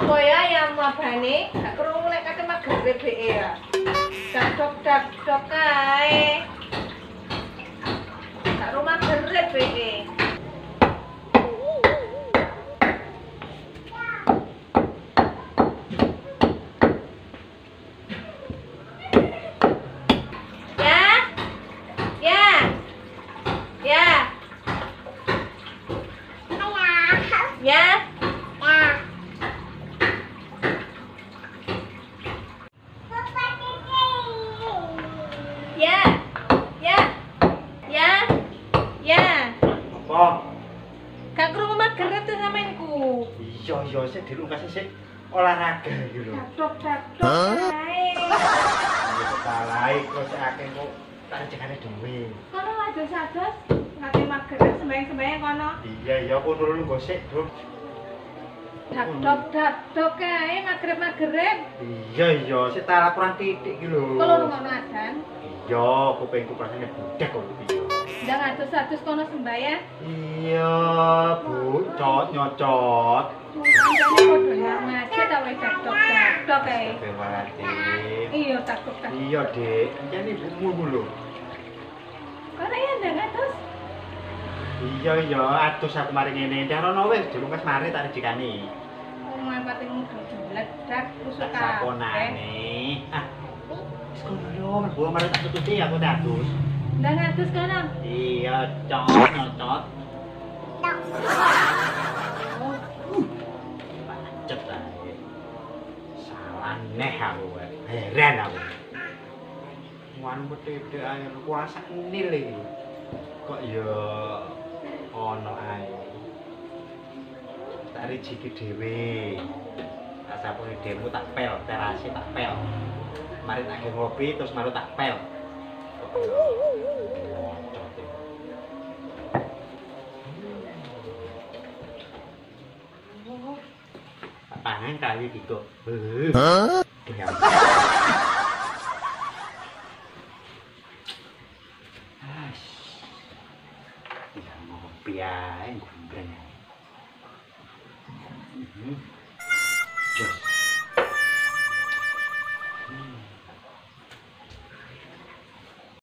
Apa ya yang mabane? Gak krungu kate dhek ya. Dadok dadok kae. Gak rumah dhek. Ya? Apa? Gak krungu magrib tuh samenku. Iya, iya, sik dilungkas sik olahraga iki lho. Dadok dadok kae. Wis kalai kok sik akeh kok tak jekane dhewe. Kono ados-ados ngate magrib sembayang-sembayang kono. Iya, iya, aku nurun go sik, Bro. Dadok dadok kae magrib-magrib. Iya, iya, sik tak laporan titik iki lho. Kalau ngono adan, Iya, kupingku rasane budak kok iki. ndang ados-ados kono sembayang. Iya, Bu, cot nyocot. Kancane padha ngaji ta wis. Iya dadok. Iya, Dik. Yen ibumu ku lho. Kono ya ados. Iya, iya, atus aku mari ngene. Ndang rono wis dilungkas mari tak rejekani. Omongan patimu jeledak kusuk Tak kabeh. saponane. Ah. Wis kono lho, mlebu mari tak tututi aku tak atus. Ndang ados kono. Iya, cot nyocot. Oh, Pacet ae. Salah neh aku. Heran aku. Wan betete ae kuasa nil iki. Kok ya ono ae. Tak rijiki dhewe. Tak sapune dhewe tak pel, terase tak pel. Mari tak ngopi terus maru tak pel. pangan kali diku. Hah? Yeah, I'm going to bring it. Mm